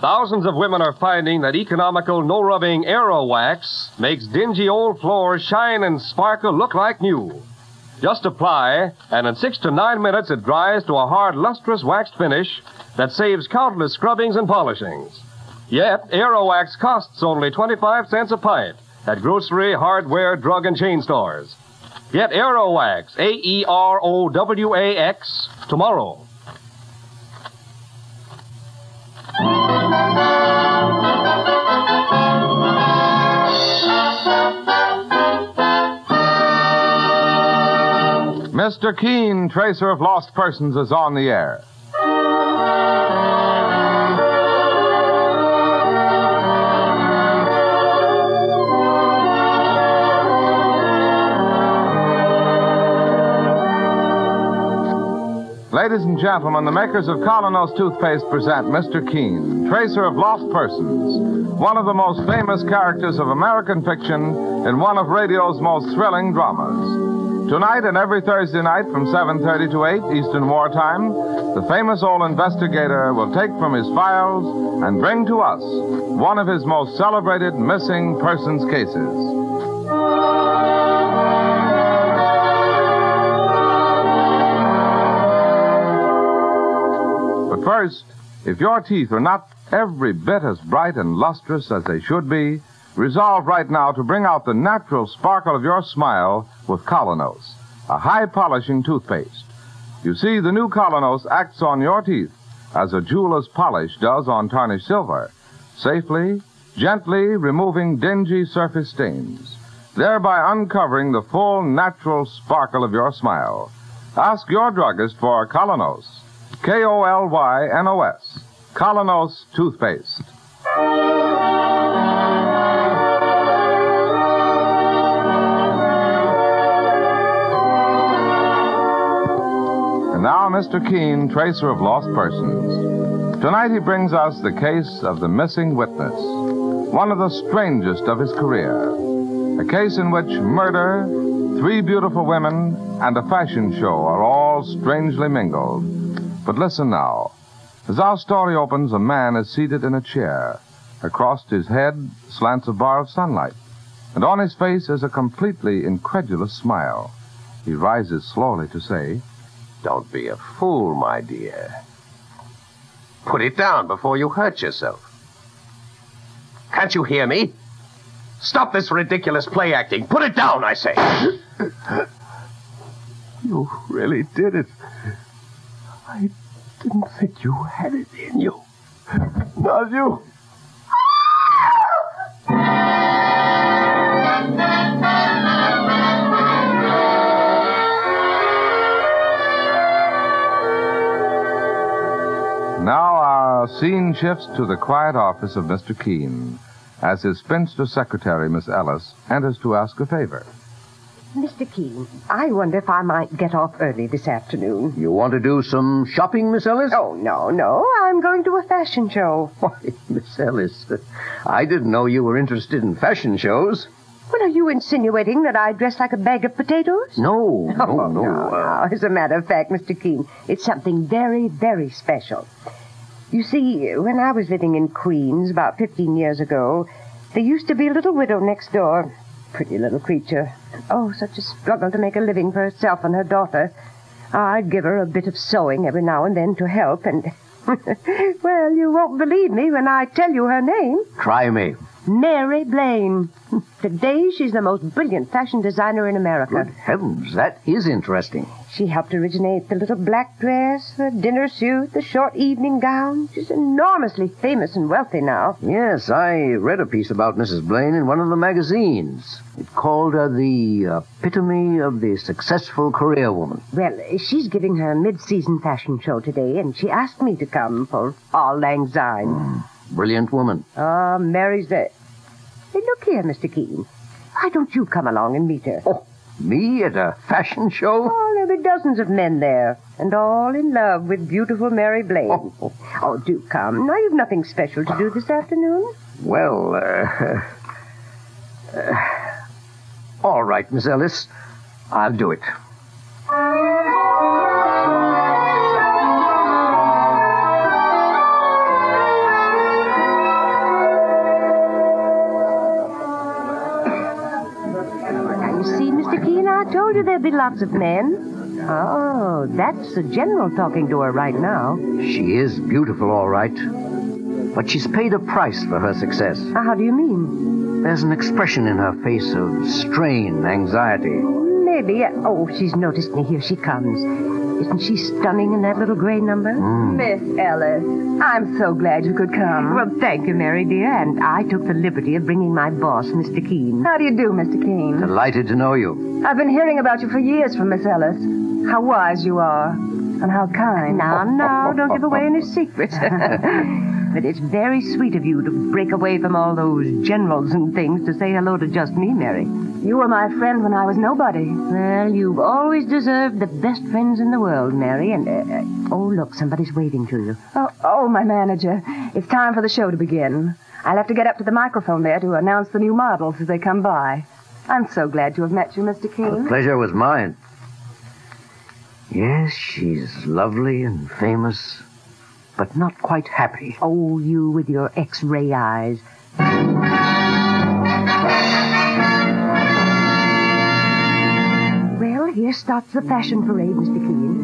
Thousands of women are finding that economical, no rubbing Aero Wax makes dingy old floors shine and sparkle look like new. Just apply, and in six to nine minutes it dries to a hard, lustrous waxed finish that saves countless scrubbings and polishings. Yet, Aero Wax costs only 25 cents a pint at grocery, hardware, drug, and chain stores. Get Aero Wax, A E R O W A X, tomorrow. Mr. Keen, Tracer of Lost Persons, is on the air. Ladies and gentlemen, the makers of Kolynos toothpaste present Mr. Keen, Tracer of Lost Persons, one of the most famous characters of American fiction in one of radio's most thrilling dramas. Tonight and every Thursday night from 7:30 to 8 Eastern Wartime, the famous old investigator will take from his files and bring to us one of his most celebrated missing persons cases. First, if your teeth are not every bit as bright and lustrous as they should be, resolve right now to bring out the natural sparkle of your smile with Kolynos, a high polishing toothpaste. You see, the new Kolynos acts on your teeth as a jeweler's polish does on tarnished silver, safely, gently removing dingy surface stains, thereby uncovering the full natural sparkle of your smile. Ask your druggist for Kolynos. K O L Y N O S. Kolynos toothpaste. And now, Mr. Keen, tracer of lost persons. Tonight he brings us the case of the missing witness, one of the strangest of his career. A case in which murder, three beautiful women, and a fashion show are all strangely mingled. But listen now. As our story opens, a man is seated in a chair. Across his head slants a bar of sunlight, and on his face is a completely incredulous smile. He rises slowly to say, Don't be a fool, my dear. Put it down before you hurt yourself. Can't you hear me? Stop this ridiculous play acting. Put it down, I say. You really did it. I didn't think you had it in you. Not you. Now our scene shifts to the quiet office of Mr. Keene as his spinster secretary, Miss Ellis, enters to ask a favor. Mr. Keene, I wonder if I might get off early this afternoon. You want to do some shopping, Miss Ellis? Oh, no, no. I'm going to a fashion show. Why, Miss Ellis, I didn't know you were interested in fashion shows. What are you insinuating that I dress like a bag of potatoes? No, no, Oh, no. no, uh, no. As a matter of fact, Mr. Keene, it's something very, very special. You see, when I was living in Queens about 15 years ago, there used to be a little widow next door. Pretty little creature. Oh, such a struggle to make a living for herself and her daughter. I'd give her a bit of sewing every now and then to help, and. well, you won't believe me when I tell you her name. Try me. Mary Blaine. Today, she's the most brilliant fashion designer in America. Good heavens, that is interesting. She helped originate the little black dress, the dinner suit, the short evening gown. She's enormously famous and wealthy now. Yes, I read a piece about Mrs. Blaine in one of the magazines. It called her the epitome of the successful career woman. Well, she's giving her mid-season fashion show today, and she asked me to come for Auld Lang Syne. Hmm. Brilliant woman. Ah, Mary's the... Hey, look here, Mr. Keene. Why don't you come along and meet her? Oh, me at a fashion show? Oh, there'll be dozens of men there, and all in love with beautiful Mary Blaine. Oh. Oh, do come. Now you've nothing special to do this afternoon. Well, uh, uh, all right, Miss Ellis. I'll do it. Do there be lots of men? Oh, that's the general talking to her right now. She is beautiful, all right. But she's paid a price for her success. Uh, How do you mean? There's an expression in her face of strain, anxiety. Maybe. Oh, she's noticed me. Here she comes. Isn't she stunning in that little gray number? Hmm. Miss Ellis, I'm so glad you could come. Well, thank you, Mary dear. And I took the liberty of bringing my boss, Mr. Keene. How do you do, Mr. Keene? Delighted to know you. I've been hearing about you for years from Miss Ellis. How wise you are, and how kind. Now, now, don't give away any secrets. but it's very sweet of you to break away from all those generals and things to say hello to just me, Mary. You were my friend when I was nobody. Well, you've always deserved the best friends in the world, Mary. And, uh, uh, oh, look, somebody's waving to you. Oh, oh, my manager. It's time for the show to begin. I'll have to get up to the microphone there to announce the new models as they come by. I'm so glad to have met you, Mr. King. The pleasure was mine. Yes, she's lovely and famous, but not quite happy. Oh, you with your X-ray eyes. Here starts the fashion parade, Mr. Keene.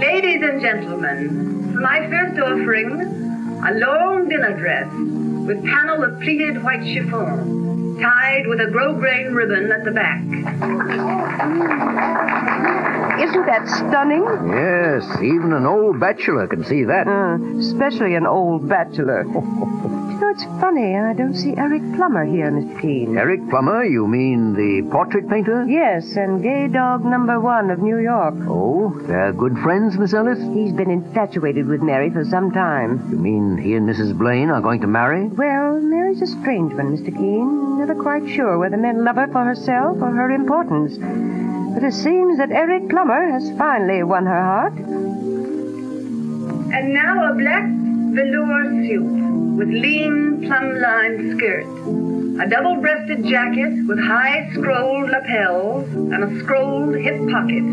Ladies and gentlemen, for my first offering, a long dinner dress with panel of pleated white chiffon, tied with a grosgrain ribbon at the back. Isn't that stunning? Yes, even an old bachelor can see that. Uh, especially an old bachelor. you know, it's funny. I don't see Eric Plummer here, Mr. Keene. Eric Plummer, you mean the portrait painter? Yes, and gay dog number one of New York. Oh, they're good friends, Miss Ellis? He's been infatuated with Mary for some time. You mean he and Mrs. Blaine are going to marry? Well, Mary's a strange one, Mr. Keene. Never quite sure whether men love her for herself or her importance. But it seems that Eric Plummer has finally won her heart. And now a black velour suit with lean plum-lined skirt. A double-breasted jacket with high scrolled lapels and a scrolled hip pocket.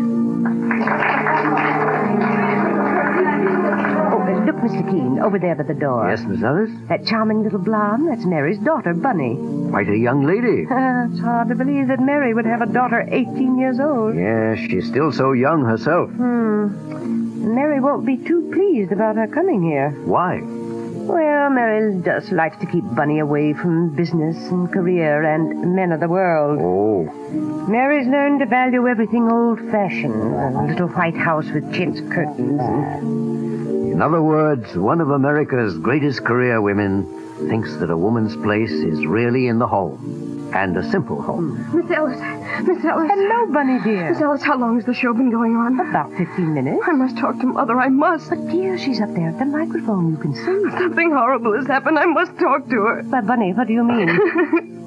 Oh, look, Mr. Keene, over there by the door. Yes, Miss Ellis? That charming little blonde, that's Mary's daughter, Bunny. Quite a young lady. it's hard to believe that Mary would have a daughter 18 years old. Yes, she's still so young herself. Hmm. Mary won't be too pleased about her coming here. Why? Well, Mary just likes to keep Bunny away from business and career and men of the world. Oh, Mary's learned to value everything old-fashioned. A little white house with chintz curtains. And... in other words, one of America's greatest career women thinks that a woman's place is really in the home. And a simple home. Miss Ellis, Miss Ellis. Hello, Bunny dear. Miss Ellis, how long has the show been going on? About 15 minutes. I must talk to Mother. I must. But, dear, she's up there at the microphone. You can see. Something horrible has happened. I must talk to her. But, Bunny, what do you mean?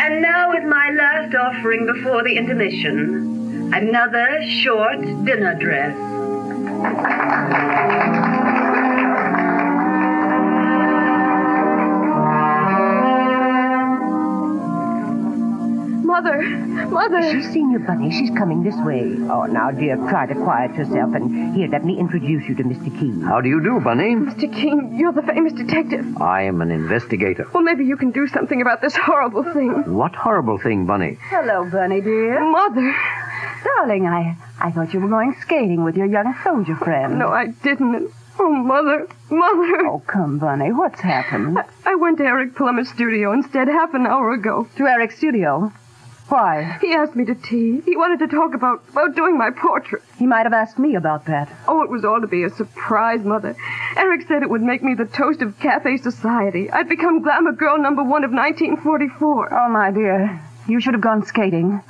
And now is my last offering before the intermission. Another short dinner dress. Mother, Mother. She's seen you, Bunny. She's coming this way. Oh, now, dear, try to quiet yourself. And here, let me introduce you to Mr. King. How do you do, Bunny? Mr. King, you're the famous detective. I am an investigator. Well, maybe you can do something about this horrible thing. What horrible thing, Bunny? Hello, Bunny dear. Mother. Darling, I, I thought you were going skating with your young soldier friend. No, I didn't. Oh, Mother, Mother. Oh, come, Bunny. What's happened? I, I went to Eric Plummer's studio instead half an hour ago. To Eric's studio. Why? He asked me to tea. He wanted to talk about, about doing my portrait. He might have asked me about that. Oh, it was all to be a surprise, Mother. Eric said it would make me the toast of cafe society. I'd become glamour girl number one of 1944. Oh, my dear. You should have gone skating.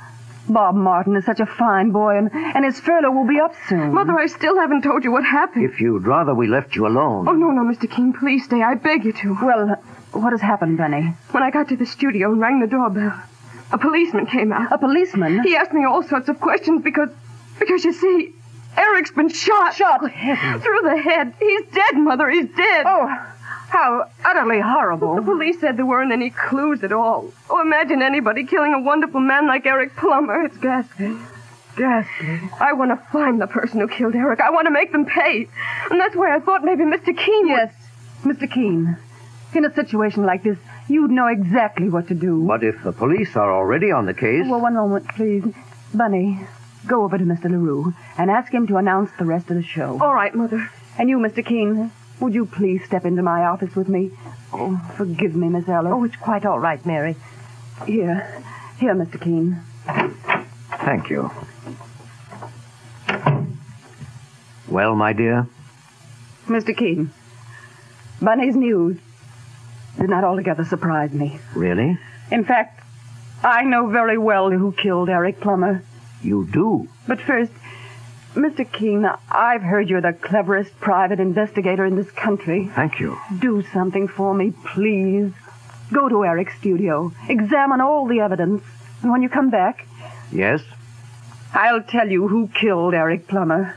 Bob Martin is such a fine boy, and, and his furlough will be up soon. Mother, I still haven't told you what happened. If you'd rather we left you alone. Oh, no, no, Mr. King, please stay. I beg you to. Well, what has happened, Bunny? When I got to the studio and rang the doorbell, a policeman came out. A policeman? He asked me all sorts of questions because, because you see, Eric's been shot. Shot? Through the head. He's dead, Mother. He's dead. Oh, how utterly horrible. The police said there weren't any clues at all. Oh, imagine anybody killing a wonderful man like Eric Plummer. It's ghastly. Ghastly. I want to find the person who killed Eric. I want to make them pay. And that's why I thought maybe Mr. Keene would- Yes, Mr. Keene. In a situation like this, you'd know exactly what to do. But if the police are already on the case, Well, one moment, please. Bunny, go over to Mr. LaRue and ask him to announce the rest of the show. All right, Mother. And you, Mr. Keene, would you please step into my office with me? Oh, forgive me, Miss Ellis. Oh, it's quite all right, Mary. Here. Here, Mr. Keene. Thank you. Well, my dear? Mr. Keene, Bunny's news did not altogether surprise me. Really? In fact, I know very well who killed Eric Plummer. You do? But first, Mr. Keene, I've heard you're the cleverest private investigator in this country. Thank you. Do something for me, please. Go to Eric's studio, examine all the evidence, and when you come back, Yes? I'll tell you who killed Eric Plummer.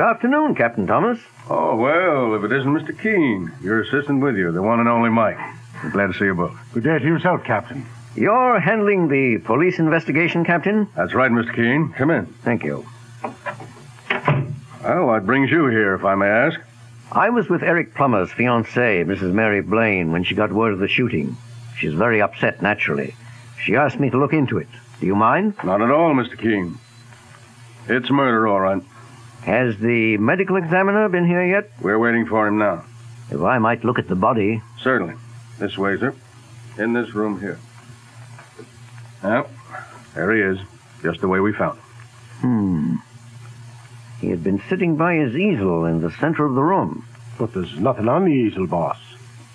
Good afternoon, Captain Thomas. Oh, well, if it isn't Mr. Keene, your assistant with you, the one and only Mike. I'm glad to see you both. Good day to yourself, Captain. You're handling the police investigation, Captain? That's right, Mr. Keene. Come in. Thank you. Well, what brings you here, if I may ask? I was with Eric Plummer's fiancée, Mrs. Mary Blaine, when she got word of the shooting. She's very upset, naturally. She asked me to look into it. Do you mind? Not at all, Mr. Keene. It's murder, all right. Has the medical examiner been here yet? We're waiting for him now. If I might look at the body. Certainly. This way, sir. In this room here. Well, there he is. Just the way we found him. Hmm. He had been sitting by his easel in the center of the room. But there's nothing on the easel, boss.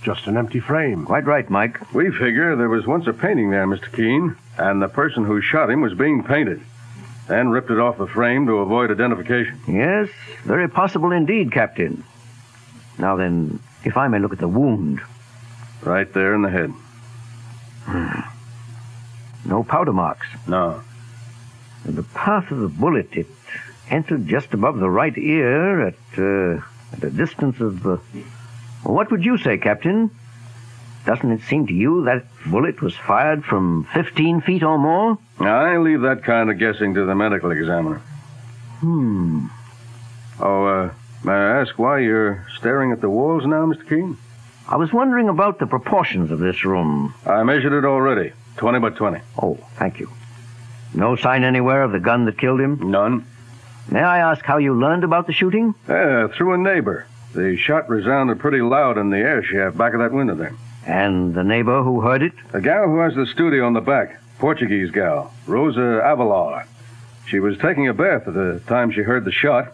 Just an empty frame. Quite right, Mike. We figure there was once a painting there, Mr. Keene, and the person who shot him was being painted. Then ripped it off the frame to avoid identification. Yes, very possible indeed, Captain. Now then, if I may look at the wound. Right there in the head. No powder marks. No. And the path of the bullet, it entered just above the right ear at, uh, at a distance of. Uh, what would you say, Captain? Doesn't it seem to you that bullet was fired from 15 feet or more? I leave that kind of guessing to the medical examiner. Hmm. Oh, uh, may I ask why you're staring at the walls now, Mr. Keene? I was wondering about the proportions of this room. I measured it already. 20 by 20. Oh, thank you. No sign anywhere of the gun that killed him? None. May I ask how you learned about the shooting? Yeah, through a neighbor. The shot resounded pretty loud in the air shaft back of that window there. And the neighbor who heard it? The gal who has the studio on the back. Portuguese gal. Rosa Avalar. She was taking a bath at the time she heard the shot.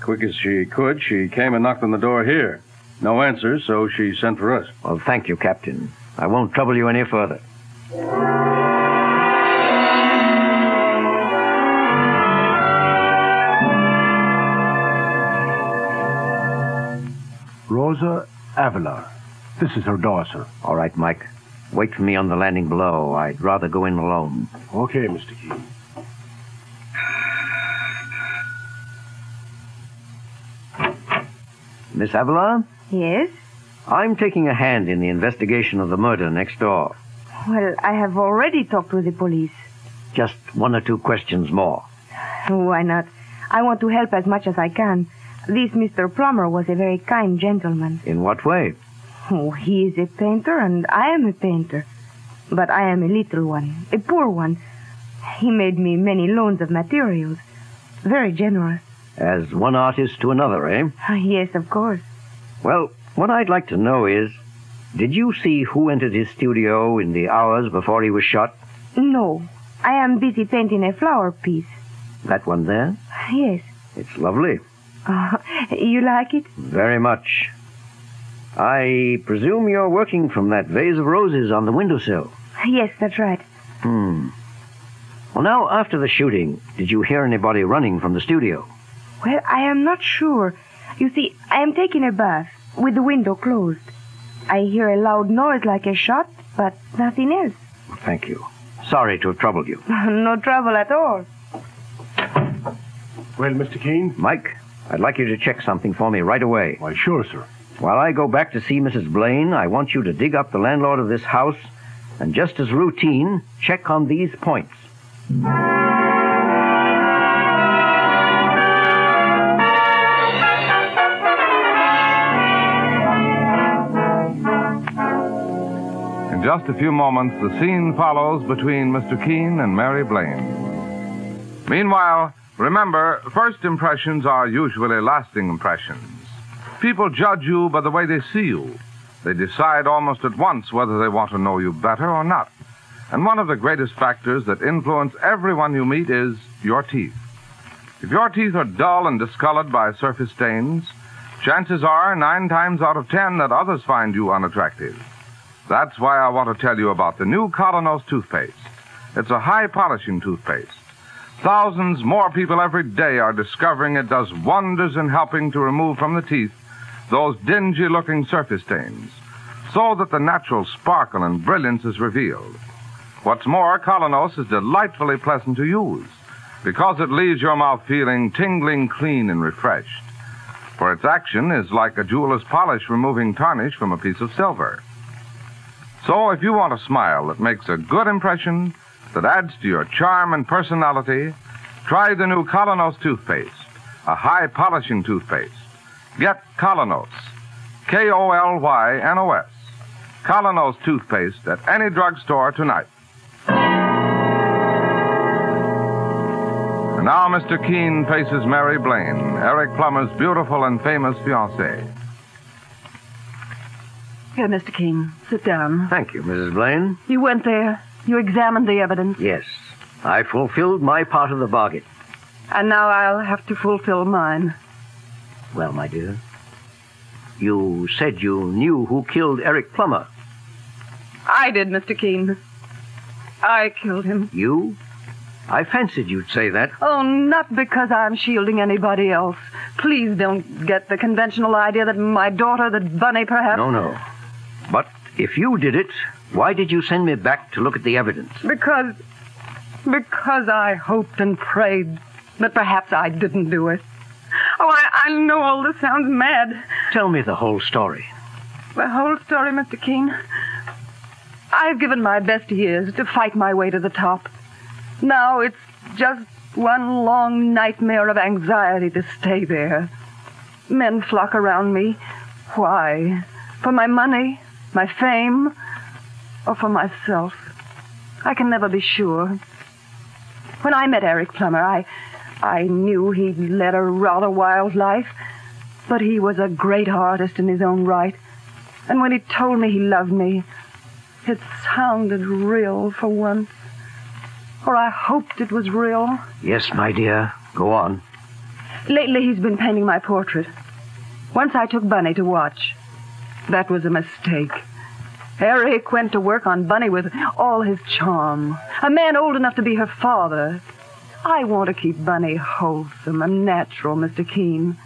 Quick as she could, she came and knocked on the door here. No answer, so she sent for us. Well, thank you, Captain. I won't trouble you any further. Rosa Avalar. This is her door, sir. All right, Mike. Wait for me on the landing below. I'd rather go in alone. Okay, Mr. Key. Miss Avalar? Yes? I'm taking a hand in the investigation of the murder next door. Well, I have already talked with the police. Just one or two questions more. Why not? I want to help as much as I can. This Mr. Plummer was a very kind gentleman. In what way? Oh, he is a painter and I am a painter. But I am a little one, a poor one. He made me many loans of materials. Very generous. As one artist to another, eh? Yes, of course. Well, what I'd like to know is did you see who entered his studio in the hours before he was shot? No. I am busy painting a flower piece. That one there? Yes. It's lovely. Uh, you like it? Very much. I presume you're working from that vase of roses on the windowsill. Yes, that's right. Hmm. Well, now, after the shooting, did you hear anybody running from the studio? Well, I am not sure. You see, I am taking a bath with the window closed. I hear a loud noise like a shot, but nothing else. Thank you. Sorry to have troubled you. no trouble at all. Well, Mr. Keene? Mike, I'd like you to check something for me right away. Why, sure, sir. While I go back to see Mrs. Blaine, I want you to dig up the landlord of this house and, just as routine, check on these points. In just a few moments, the scene follows between Mr. Keene and Mary Blaine. Meanwhile, remember, first impressions are usually lasting impressions. People judge you by the way they see you. They decide almost at once whether they want to know you better or not. And one of the greatest factors that influence everyone you meet is your teeth. If your teeth are dull and discolored by surface stains, chances are nine times out of ten that others find you unattractive. That's why I want to tell you about the new Kolynos toothpaste. It's a high polishing toothpaste. Thousands more people every day are discovering it does wonders in helping to remove from the teeth those dingy looking surface stains, so that the natural sparkle and brilliance is revealed. What's more, Kolynos is delightfully pleasant to use because it leaves your mouth feeling tingling clean and refreshed. For its action is like a jeweler's polish removing tarnish from a piece of silver. So if you want a smile that makes a good impression, that adds to your charm and personality, try the new Kolynos toothpaste, a high polishing toothpaste. Get Kolynos, K O L Y N O S. Kolynos toothpaste at any drugstore tonight. And now Mr. Keene faces Mary Blaine, Eric Plummer's beautiful and famous fiancée. Here, Mr. Keene, sit down. Thank you, Mrs. Blaine. You went there. You examined the evidence. Yes, I fulfilled my part of the bargain. And now I'll have to fulfill mine. Well, my dear, you said you knew who killed Eric Plummer. I did, Mr. Keene. I killed him. You? I fancied you'd say that. Oh, not because I'm shielding anybody else. Please don't get the conventional idea that my daughter, that Bunny, perhaps. No, no. But if you did it, why did you send me back to look at the evidence? Because. because I hoped and prayed that perhaps I didn't do it. I, I know all this sounds mad. Tell me the whole story. The whole story, Mr. Keene. I've given my best years to fight my way to the top. Now it's just one long nightmare of anxiety to stay there. Men flock around me. Why? For my money? My fame? Or for myself? I can never be sure. When I met Eric Plummer, I, I knew he'd led a rather wild life, but he was a great artist in his own right. And when he told me he loved me, it sounded real for once. Or I hoped it was real. Yes, my dear. Go on. Lately, he's been painting my portrait. Once I took Bunny to watch. That was a mistake. Eric went to work on Bunny with all his charm. A man old enough to be her father. I want to keep Bunny wholesome and natural, Mr. Keene.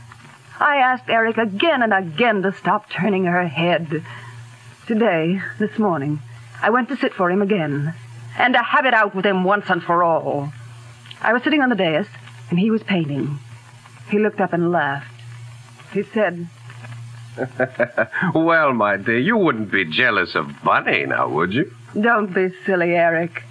I asked Eric again and again to stop turning her head. Today, this morning, I went to sit for him again and to have it out with him once and for all. I was sitting on the dais, and he was painting. He looked up and laughed. He said, well, my dear, you wouldn't be jealous of Bunny now, would you? Don't be silly, Eric.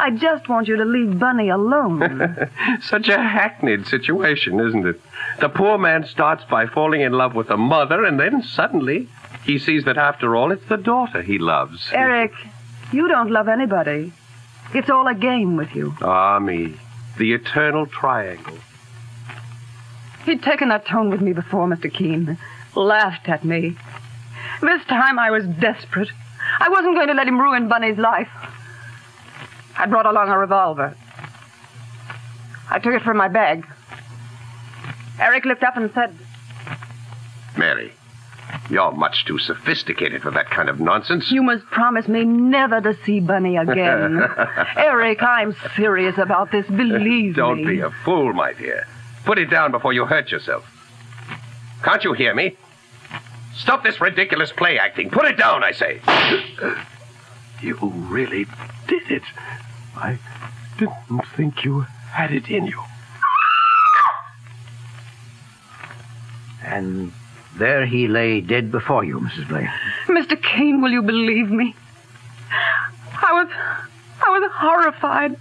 I just want you to leave Bunny alone. Such a hackneyed situation, isn't it? The poor man starts by falling in love with the mother, and then suddenly he sees that after all, it's the daughter he loves. Eric, you don't love anybody. It's all a game with you. Ah, me. The eternal triangle. He'd taken that tone with me before, Mr. Keene. Laughed at me. This time I was desperate. I wasn't going to let him ruin Bunny's life. I brought along a revolver. I took it from my bag. Eric looked up and said, Mary, you're much too sophisticated for that kind of nonsense. You must promise me never to see Bunny again. Eric, I'm serious about this. Believe me. Don't be a fool, my dear. Put it down before you hurt yourself. Can't you hear me? Stop this ridiculous play acting. Put it down, I say. You really did it. I didn't think you had it in you. And there he lay dead before you, Mrs. Blaine. Mr. Kane, will you believe me? I was. I was horrified.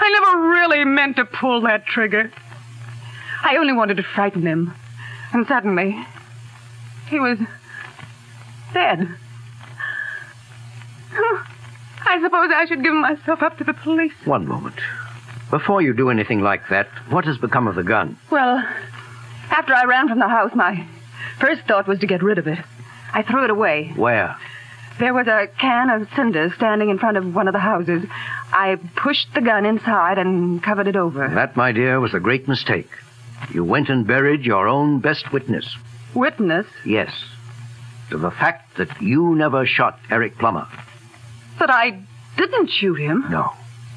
I never really meant to pull that trigger. I only wanted to frighten him. And suddenly, he was dead. I suppose I should give myself up to the police. One moment. Before you do anything like that, what has become of the gun? Well, after I ran from the house, my first thought was to get rid of it. I threw it away. Where? There was a can of cinders standing in front of one of the houses. I pushed the gun inside and covered it over. That, my dear, was a great mistake. You went and buried your own best witness. Witness Yes. To the fact that you never shot Eric Plummer. That I didn't shoot him. No.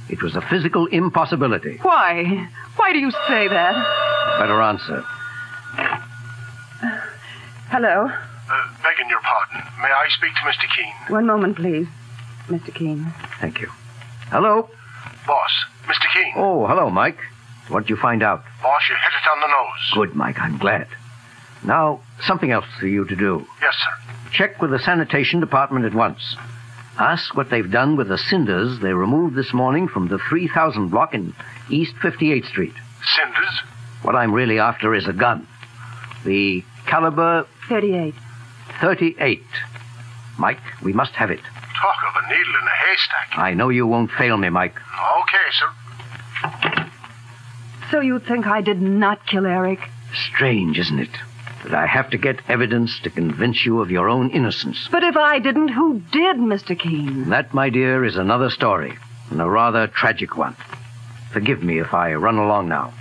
It was a physical impossibility. Why? Why do you say that? Better answer. Hello. Uh, begging your pardon, may I speak to Mr. Keene? One moment, please, Mr. Keene. Thank you. Hello? Boss, Mr. Keene. Oh, hello, Mike. What'd you find out? Boss, you hit it on the nose. Good, Mike. I'm glad. Now, something else for you to do. Yes, sir. Check with the sanitation department at once. Ask what they've done with the cinders they removed this morning from the 3000 block in East 58th Street. Cinders? What I'm really after is a gun. The caliber 38. 38. Mike, we must have it. Talk of a needle in a haystack. I know you won't fail me, Mike. Okay, sir. So you think I did not kill Eric? Strange, isn't it? That I have to get evidence to convince you of your own innocence. But if I didn't, who did, Mr. Keene? That, my dear, is another story, and a rather tragic one. Forgive me if I run along now.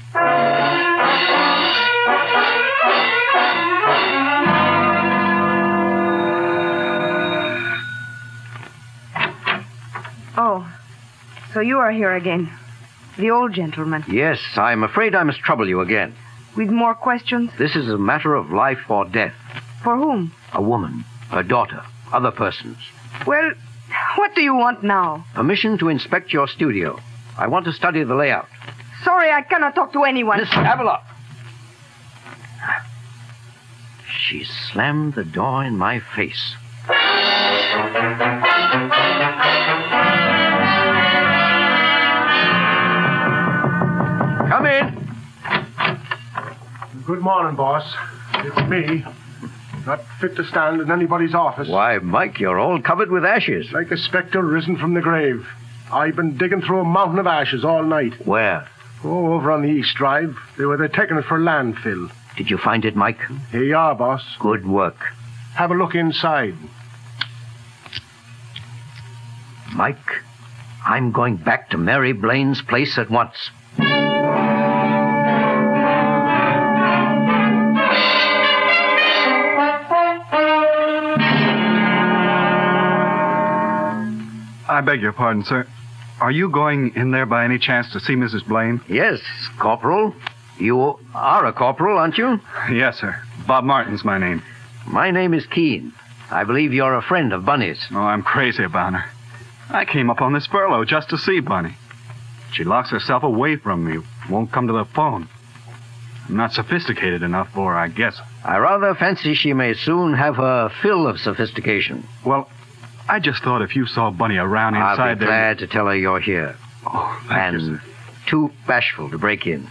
Oh, so you are here again. The old gentleman. Yes, I'm afraid I must trouble you again. With more questions? This is a matter of life or death. For whom? A woman, her daughter, other persons. Well, what do you want now? Permission to inspect your studio. I want to study the layout. Sorry, I cannot talk to anyone. Miss Avila! She slammed the door in my face. Good morning, boss. It's me. Not fit to stand in anybody's office. Why, Mike, you're all covered with ashes. Like a spectre risen from the grave. I've been digging through a mountain of ashes all night. Where? Oh, over on the East Drive. They were there taking it for landfill. Did you find it, Mike? Here you are, boss. Good work. Have a look inside. Mike, I'm going back to Mary Blaine's place at once. I beg your pardon, sir. Are you going in there by any chance to see Mrs. Blaine? Yes, Corporal. You are a corporal, aren't you? Yes, sir. Bob Martin's my name. My name is Keene. I believe you're a friend of Bunny's. Oh, I'm crazy about her. I came up on this furlough just to see Bunny. She locks herself away from me, won't come to the phone. I'm not sophisticated enough for her, I guess. I rather fancy she may soon have her fill of sophistication. Well, I just thought if you saw Bunny around inside there, I'll be there. glad to tell her you're here. Oh, thank and you, sir. too bashful to break in.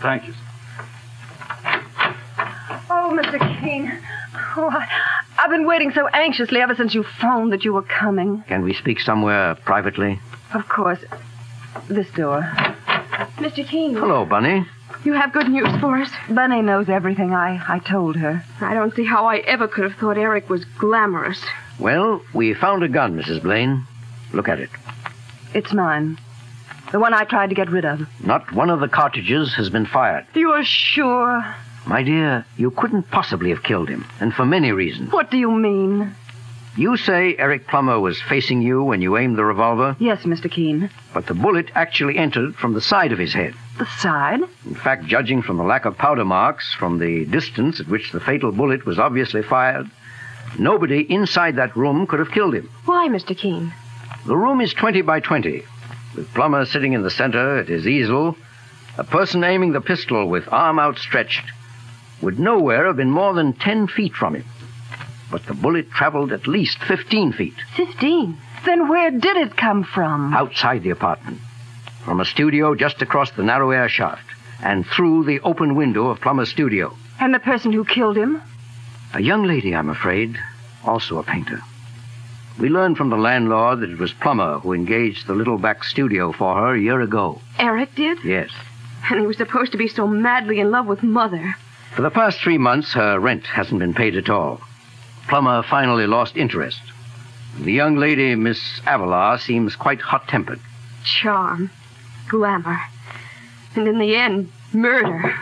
Thank you. sir. Oh, Mr. Keene. Oh, I, I've been waiting so anxiously ever since you phoned that you were coming. Can we speak somewhere privately? Of course. This door. Mr. Keene. Hello, Bunny. You have good news for us. Bunny knows everything. I, I told her. I don't see how I ever could have thought Eric was glamorous. Well, we found a gun, Mrs. Blaine. Look at it. It's mine. The one I tried to get rid of. Not one of the cartridges has been fired. You're sure? My dear, you couldn't possibly have killed him, and for many reasons. What do you mean? You say Eric Plummer was facing you when you aimed the revolver, Yes, Mr. Keene. but the bullet actually entered from the side of his head. The side? In fact, judging from the lack of powder marks, from the distance at which the fatal bullet was obviously fired, nobody inside that room could have killed him. Why, Mr. Keene? The room is 20 by 20. With Plummer sitting in the center at his easel, a person aiming the pistol with arm outstretched would nowhere have been more than 10 feet from him. But the bullet traveled at least 15 feet Fifteen. Then where did it come from? outside the apartment, from a studio just across the narrow air shaft, and through the open window of Plummer's studio. And the person who killed him? A young lady, I'm afraid, also a painter. We learned from the landlord that it was Plummer who engaged the little back studio for her a year ago. Eric did? Yes. And he was supposed to be so madly in love with Mother. For the past three months, her rent hasn't been paid at all. Plummer finally lost interest. The young lady, Miss Avalar, seems quite hot tempered. Charm. Glamour. And in the end, murder.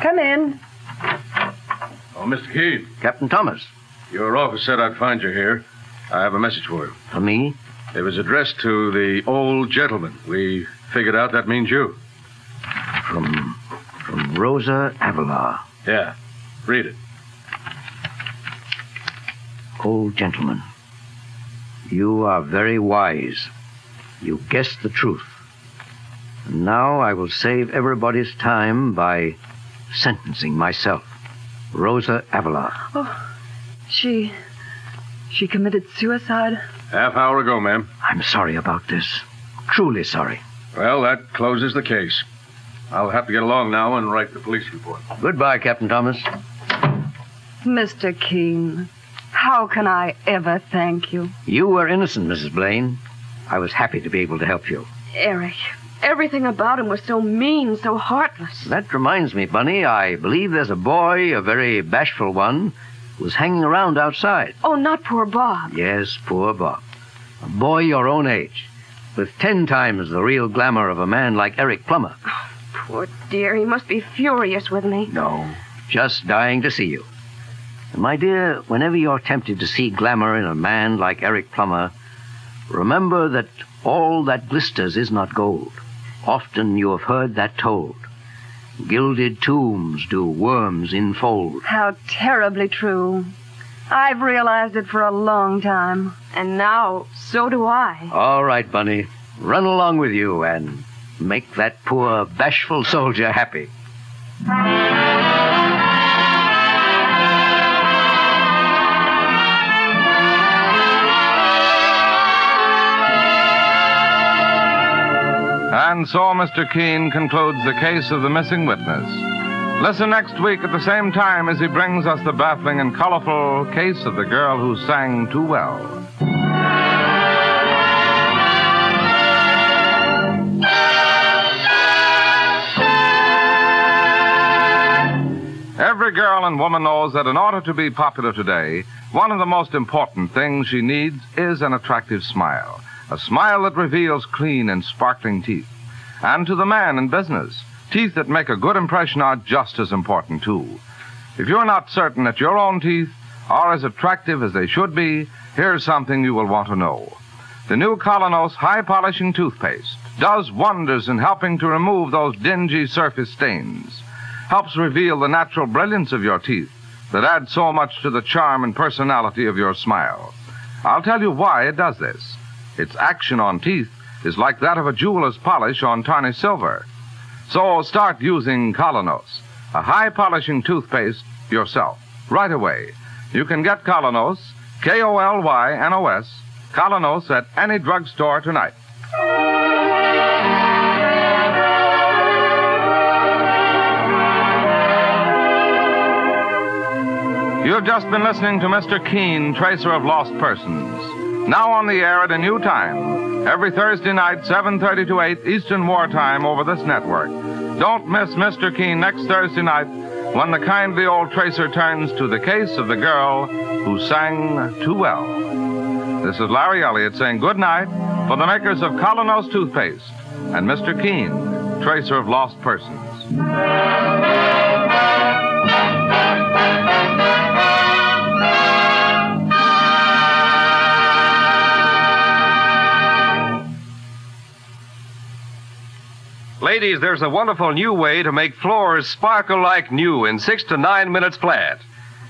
Come in. Oh, Mr. Keene. Captain Thomas. Your office said I'd find you here. I have a message for you. For me? It was addressed to the old gentleman. We figured out that means you. From from Rosa Avalar. Yeah. Read it. Old gentleman. You are very wise. You guessed the truth. And now I will save everybody's time by sentencing myself. Rosa Avalar. Oh, she. She committed suicide? Half hour ago, ma'am. I'm sorry about this. Truly sorry. Well, that closes the case. I'll have to get along now and write the police report. Goodbye, Captain Thomas. Mr. Keene, how can I ever thank you? You were innocent, Mrs. Blaine. I was happy to be able to help you. Eric. Everything about him was so mean, so heartless. That reminds me, Bunny, I believe there's a boy, a very bashful one, who's hanging around outside. Oh, not poor Bob. Yes, poor Bob. A boy your own age, with ten times the real glamour of a man like Eric Plummer. Oh, poor dear, he must be furious with me. No, just dying to see you. And my dear, whenever you're tempted to see glamour in a man like Eric Plummer, remember that all that glisters is not gold. Often you have heard that told. Gilded tombs do worms enfold. How terribly true. I've realized it for a long time. And now, so do I. All right, Bunny. Run along with you and make that poor, bashful soldier happy. And so Mr. Keene concludes the case of the missing witness. Listen next week at the same time as he brings us the baffling and colorful case of the girl who sang too well. Every girl and woman knows that in order to be popular today, one of the most important things she needs is an attractive smile. A smile that reveals clean and sparkling teeth. And to the man in business, teeth that make a good impression are just as important, too. If you're not certain that your own teeth are as attractive as they should be, here's something you will want to know. The new Kolynos High Polishing Toothpaste does wonders in helping to remove those dingy surface stains, helps reveal the natural brilliance of your teeth that adds so much to the charm and personality of your smile. I'll tell you why it does this. Its action on teeth is like that of a jeweler's polish on tarnished silver. So start using Kolynos, a high polishing toothpaste, yourself, right away. You can get Kolynos, K O L Y N O S, Kolynos at any drugstore tonight. You've just been listening to Mr. Keene, Tracer of Lost Persons. Now on the air at a new time. Every Thursday night, 7.30 to 8 Eastern Wartime over this network. Don't miss Mr. Keene next Thursday night when the kindly old tracer turns to the case of the girl who sang too well. This is Larry Elliott saying good night for the makers of Kolynos toothpaste and Mr. Keene, Tracer of Lost Persons. Ladies, there's a wonderful new way to make floors sparkle like new in six to nine minutes flat.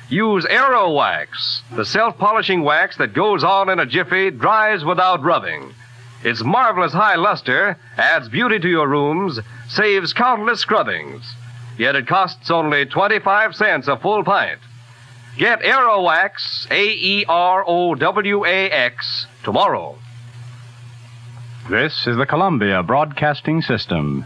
Use Aero Wax, the self polishing wax that goes on in a jiffy, dries without rubbing. Its marvelous high luster adds beauty to your rooms, saves countless scrubbings. Yet it costs only 25 cents a full pint. Get Aero Wax, A E R O W A X, tomorrow. This is the Columbia Broadcasting System.